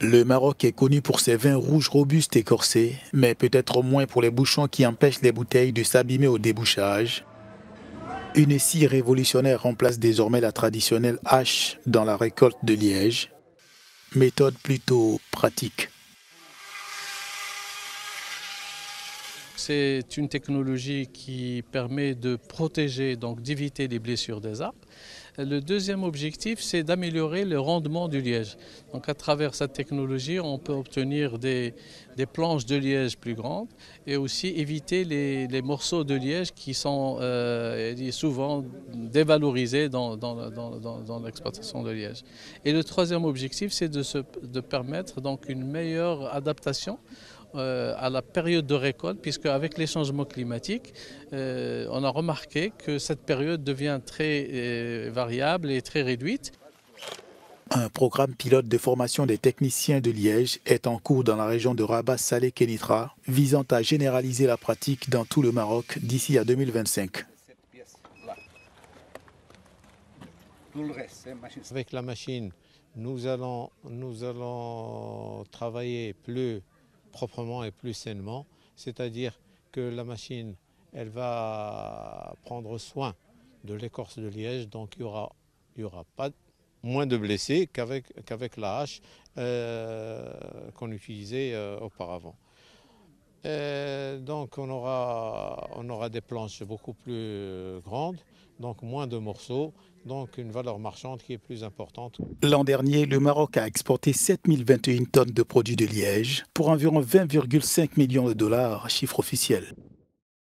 Le Maroc est connu pour ses vins rouges robustes et corsés, mais peut-être moins pour les bouchons qui empêchent les bouteilles de s'abîmer au débouchage. Une scie révolutionnaire remplace désormais la traditionnelle hache dans la récolte de liège, méthode plutôt pratique. C'est une technologie qui permet de protéger, donc d'éviter les blessures des arbres. Le deuxième objectif, c'est d'améliorer le rendement du liège. Donc à travers cette technologie, on peut obtenir des, planches de liège plus grandes et aussi éviter les, morceaux de liège qui sont euh, souvent dévalorisés dans, l'exploitation de liège. Et le troisième objectif, c'est de, de permettre donc une meilleure adaptation euh, à la période de récolte, puisque avec les changements climatiques, euh, on a remarqué que cette période devient très euh, variable et très réduite. Un programme pilote de formation des techniciens de Liège est en cours dans la région de Rabat-Salé-Kenitra, visant à généraliser la pratique dans tout le Maroc d'ici à 2025. Avec la machine, nous allons, nous allons travailler plus proprement et plus sainement, c'est-à-dire que la machine, elle va prendre soin de l'écorce de liège, donc il n'y aura, pas moins de blessés qu'avec la hache euh, qu'on utilisait euh, auparavant. Donc on aura, on aura des planches beaucoup plus grandes, donc moins de morceaux, donc une valeur marchande qui est plus importante. L'an dernier, le Maroc a exporté 7021 tonnes de produits de liège pour environ 20,5 millions de dollars, chiffre officiel.